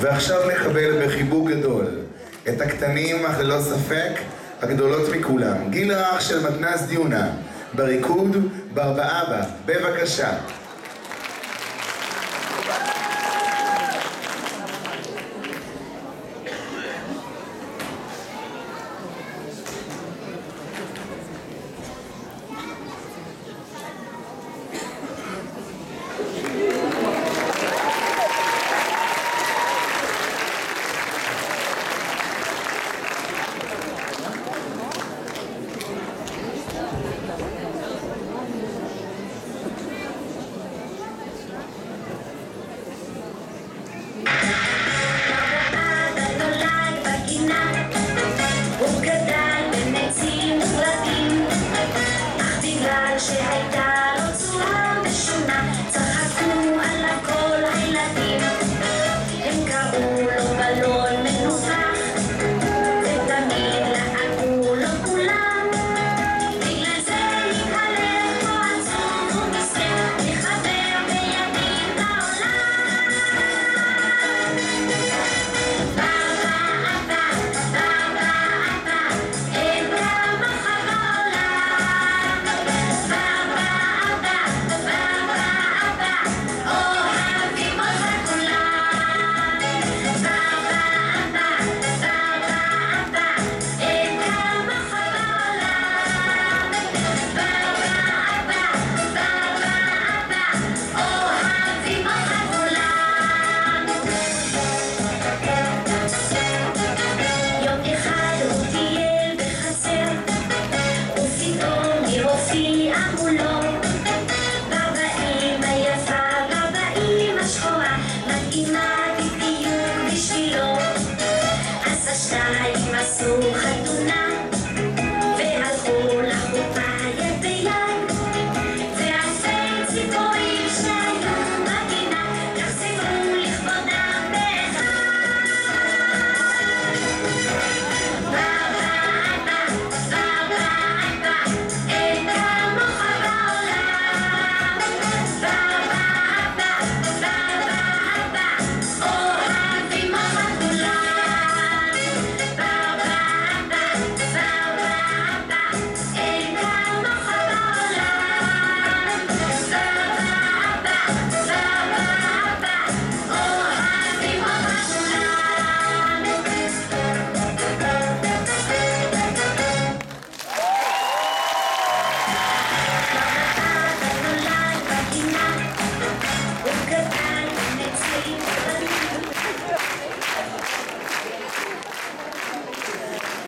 ועכשיו נקבל בחיבוק גדול את הקטנים, אך ללא ספק, הגדולות מכולם. גיל הרך של מתנ"ס דיונה, בריקוד, בר באבא, בבקשה. so